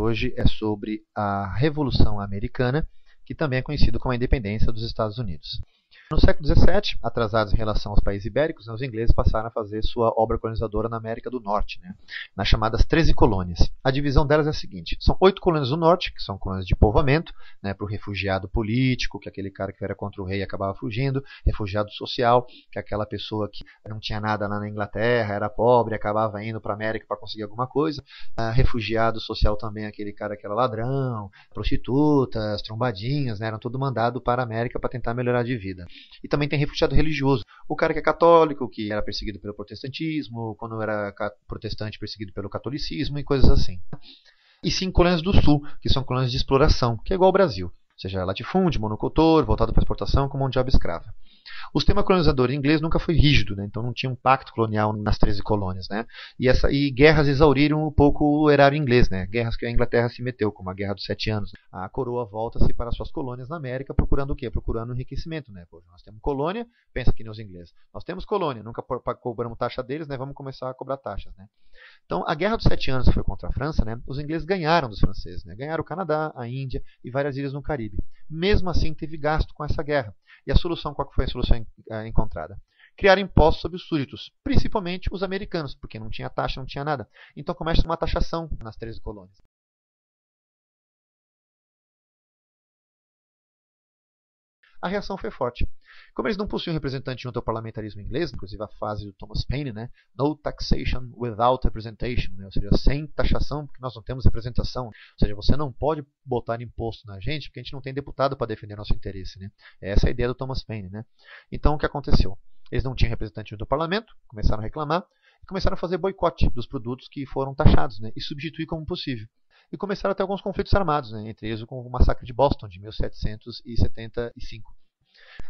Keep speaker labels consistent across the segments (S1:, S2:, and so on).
S1: hoje é sobre a Revolução Americana, que também é conhecido como a independência dos Estados Unidos. No século XVII, atrasados em relação aos países ibéricos, né, os ingleses passaram a fazer sua obra colonizadora na América do Norte, né, nas chamadas 13 colônias. A divisão delas é a seguinte: são oito colônias do Norte, que são colônias de povoamento, né, para o refugiado político, que é aquele cara que era contra o rei e acabava fugindo, refugiado social, que é aquela pessoa que não tinha nada lá na Inglaterra, era pobre, acabava indo para a América para conseguir alguma coisa. Uh, refugiado social também, aquele cara que era ladrão, prostitutas, trombadinhas, né, eram tudo mandado para a América para tentar melhorar de vida. E também tem refugiado religioso. O cara que é católico, que era perseguido pelo protestantismo, quando era protestante, perseguido pelo catolicismo e coisas assim. E sim colônias do sul, que são colônias de exploração, que é igual ao Brasil. Seja, latifúndio, monocultor, voltado para exportação com mão de obra escrava. O sistema colonizador inglês nunca foi rígido, né? então não tinha um pacto colonial nas 13 colônias. Né? E, essa, e guerras exauriram um pouco o erário inglês, né? guerras que a Inglaterra se meteu, como a Guerra dos Sete Anos. A coroa volta-se para suas colônias na América procurando o quê? Procurando enriquecimento. Né? Pô, nós temos colônia, pensa aqui nos ingleses. Nós temos colônia, nunca cobramos taxa deles, né? vamos começar a cobrar taxas. Né? Então, a Guerra dos Sete Anos foi contra a França, né? os ingleses ganharam dos franceses. Né? Ganharam o Canadá, a Índia e várias ilhas no Caribe. Mesmo assim, teve gasto com essa guerra. E a solução, qual foi a solução eh, encontrada? Criar impostos sobre os súditos, principalmente os americanos, porque não tinha taxa, não tinha nada. Então começa uma taxação nas 13 colônias. A reação foi forte. Como eles não possuíam representante junto ao parlamentarismo inglês, inclusive a fase do Thomas Paine, né? no taxation without representation, né? ou seja, sem taxação, porque nós não temos representação. Ou seja, você não pode botar imposto na gente, porque a gente não tem deputado para defender nosso interesse. Né? Essa é a ideia do Thomas Paine. Né? Então, o que aconteceu? Eles não tinham representante junto ao parlamento, começaram a reclamar, e começaram a fazer boicote dos produtos que foram taxados, né? e substituir como possível e começaram a ter alguns conflitos armados, né, entre eles com o massacre de Boston de 1775.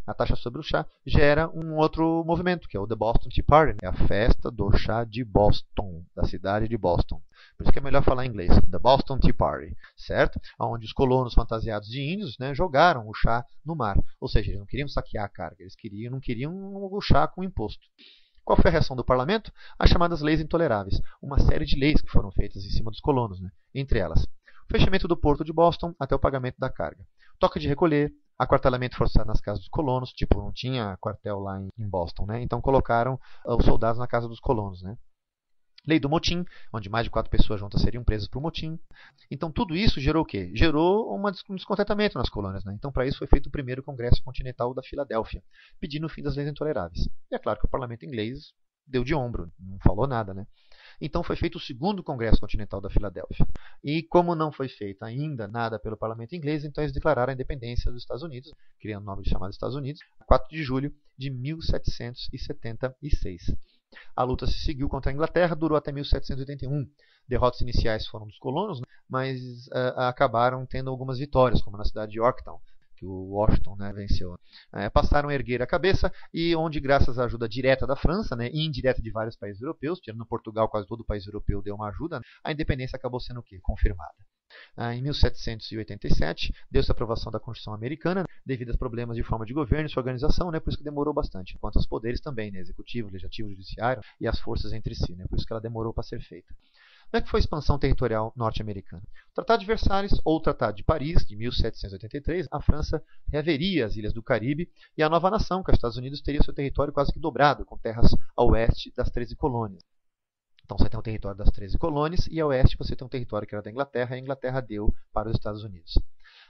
S1: A taxa sobre o chá gera um outro movimento, que é o The Boston Tea Party, né, a festa do chá de Boston, da cidade de Boston. Por isso que é melhor falar em inglês, The Boston Tea Party, certo? Onde os colonos fantasiados de índios né, jogaram o chá no mar. Ou seja, eles não queriam saquear a carga, eles queriam, não queriam o chá com imposto. Qual foi a reação do parlamento? As chamadas leis intoleráveis, uma série de leis que foram feitas em cima dos colonos, né? entre elas o fechamento do porto de Boston até o pagamento da carga, toque de recolher, aquartelamento forçado nas casas dos colonos, tipo, não tinha quartel lá em Boston, né? então colocaram ah, os soldados na casa dos colonos. Né? Lei do motim, onde mais de quatro pessoas juntas seriam presas por motim. Então, tudo isso gerou o quê? Gerou um descontentamento nas colônias. Né? Então, para isso foi feito o primeiro Congresso Continental da Filadélfia, pedindo o fim das leis intoleráveis. E é claro que o parlamento inglês deu de ombro, não falou nada. Né? Então, foi feito o segundo Congresso Continental da Filadélfia. E como não foi feito ainda nada pelo parlamento inglês, então eles declararam a independência dos Estados Unidos, criando o nome chamado Estados Unidos, 4 de julho de 1776. A luta se seguiu contra a Inglaterra, durou até 1781. Derrotas iniciais foram dos colonos, né, mas uh, acabaram tendo algumas vitórias, como na cidade de Yorktown, que o Washington né, venceu. É, passaram a erguer a cabeça e onde, graças à ajuda direta da França né, e indireta de vários países europeus, tirando Portugal, quase todo o país europeu deu uma ajuda, a independência acabou sendo o quê? Confirmada. Ah, em 1787, deu-se a aprovação da Constituição Americana, devido aos problemas de forma de governo e sua organização, né, por isso que demorou bastante. Enquanto os poderes também, né, executivo, legislativo, judiciário e as forças entre si, né, por isso que ela demorou para ser feita. Como é que foi a expansão territorial norte-americana? O Tratado de Versalhes, ou Tratado de Paris, de 1783, a França reaveria as ilhas do Caribe e a nova nação, que é os Estados Unidos, teria seu território quase que dobrado, com terras a oeste das 13 colônias. Então você tem o território das 13 colônias e a oeste você tem um território que era da Inglaterra e a Inglaterra deu para os Estados Unidos.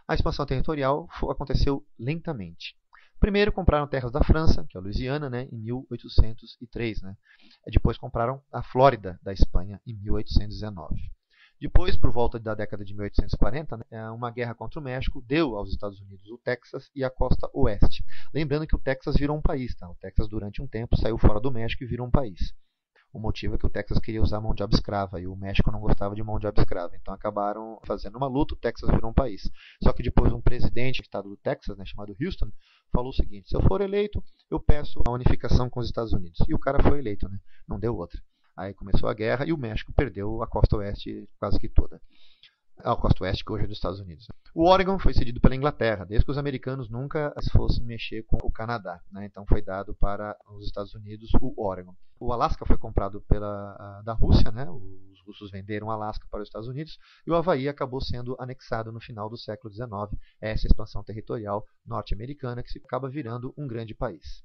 S1: A expansão territorial aconteceu lentamente. Primeiro compraram terras da França, que é a Louisiana, né, em 1803. Né. Depois compraram a Flórida da Espanha em 1819. Depois, por volta da década de 1840, né, uma guerra contra o México deu aos Estados Unidos o Texas e a costa oeste. Lembrando que o Texas virou um país. Tá? O Texas, durante um tempo, saiu fora do México e virou um país. O motivo é que o Texas queria usar mão de obra escrava e o México não gostava de mão de obra escrava. Então acabaram fazendo uma luta, o Texas virou um país. Só que depois um presidente do estado do Texas, né, chamado Houston, falou o seguinte: se eu for eleito, eu peço a unificação com os Estados Unidos. E o cara foi eleito, né? não deu outra. Aí começou a guerra e o México perdeu a costa oeste quase que toda a costa oeste, que hoje é dos Estados Unidos. O Oregon foi cedido pela Inglaterra, desde que os americanos nunca fossem mexer com o Canadá. Né? Então foi dado para os Estados Unidos o Oregon. O Alasca foi comprado pela, da Rússia, né? os os russos venderam Alasca para os Estados Unidos e o Havaí acabou sendo anexado no final do século XIX. Essa expansão territorial norte-americana que se acaba virando um grande país.